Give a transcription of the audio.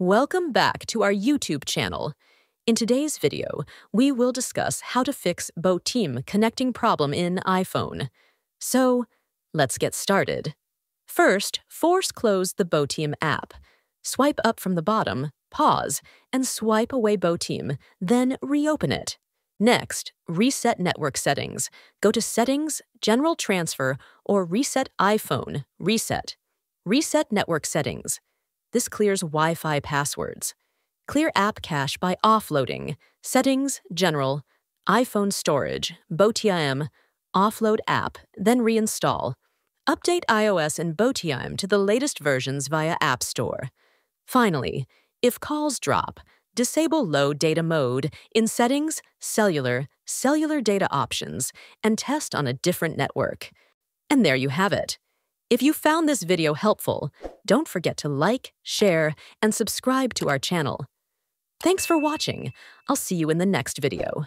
Welcome back to our YouTube channel. In today's video, we will discuss how to fix Botim connecting problem in iPhone. So, let's get started. First, force close the Botim app. Swipe up from the bottom, pause, and swipe away Botim, then reopen it. Next, reset network settings. Go to Settings, General Transfer, or Reset iPhone, Reset. Reset network settings. This clears Wi Fi passwords. Clear app cache by offloading Settings, General, iPhone Storage, Botim, Offload app, then reinstall. Update iOS and Botim to the latest versions via App Store. Finally, if calls drop, disable low data mode in Settings, Cellular, Cellular Data Options, and test on a different network. And there you have it. If you found this video helpful, don't forget to like, share, and subscribe to our channel. Thanks for watching. I'll see you in the next video.